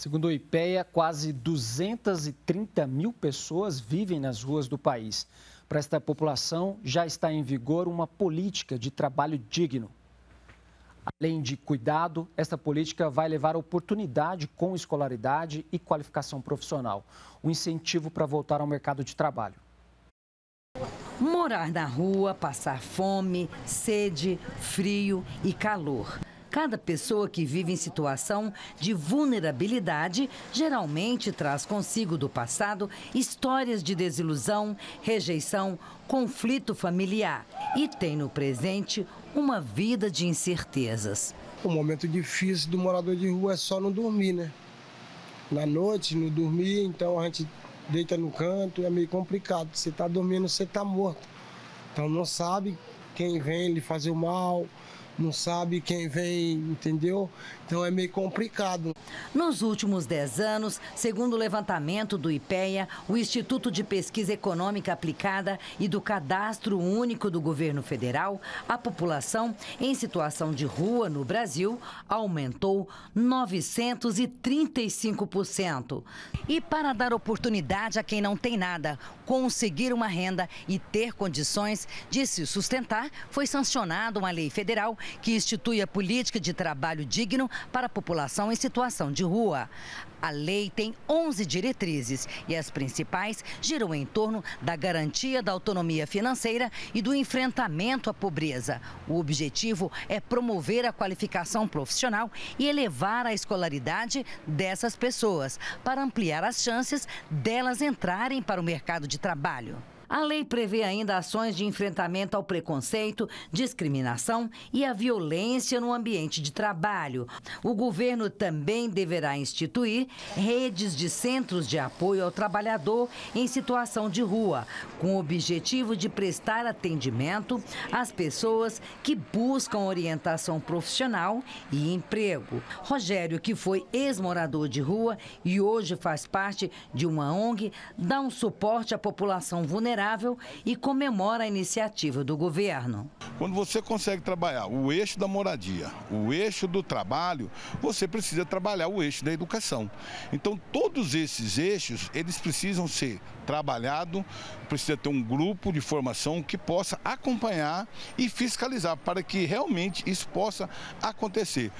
Segundo o IPEA, quase 230 mil pessoas vivem nas ruas do país. Para esta população, já está em vigor uma política de trabalho digno. Além de cuidado, esta política vai levar oportunidade com escolaridade e qualificação profissional, um incentivo para voltar ao mercado de trabalho. Morar na rua, passar fome, sede, frio e calor. Cada pessoa que vive em situação de vulnerabilidade geralmente traz consigo do passado histórias de desilusão, rejeição, conflito familiar e tem no presente uma vida de incertezas. O momento difícil do morador de rua é só não dormir, né? Na noite, não dormir, então a gente deita no canto, é meio complicado. Você está dormindo, você está morto. Então não sabe quem vem lhe fazer o mal, não sabe quem vem, entendeu? Então é meio complicado. Nos últimos 10 anos, segundo o levantamento do IPEA, o Instituto de Pesquisa Econômica Aplicada e do Cadastro Único do Governo Federal, a população em situação de rua no Brasil aumentou 935%. E para dar oportunidade a quem não tem nada, conseguir uma renda e ter condições de se sustentar, foi sancionada uma lei federal que institui a política de trabalho digno para a população em situação de rua. A lei tem 11 diretrizes e as principais giram em torno da garantia da autonomia financeira e do enfrentamento à pobreza. O objetivo é promover a qualificação profissional e elevar a escolaridade dessas pessoas, para ampliar as chances delas entrarem para o mercado de trabalho. A lei prevê ainda ações de enfrentamento ao preconceito, discriminação e à violência no ambiente de trabalho. O governo também deverá instituir redes de centros de apoio ao trabalhador em situação de rua, com o objetivo de prestar atendimento às pessoas que buscam orientação profissional e emprego. Rogério, que foi ex-morador de rua e hoje faz parte de uma ONG, dá um suporte à população vulnerável e comemora a iniciativa do governo. Quando você consegue trabalhar o eixo da moradia, o eixo do trabalho, você precisa trabalhar o eixo da educação. Então, todos esses eixos, eles precisam ser trabalhados, precisa ter um grupo de formação que possa acompanhar e fiscalizar para que realmente isso possa acontecer.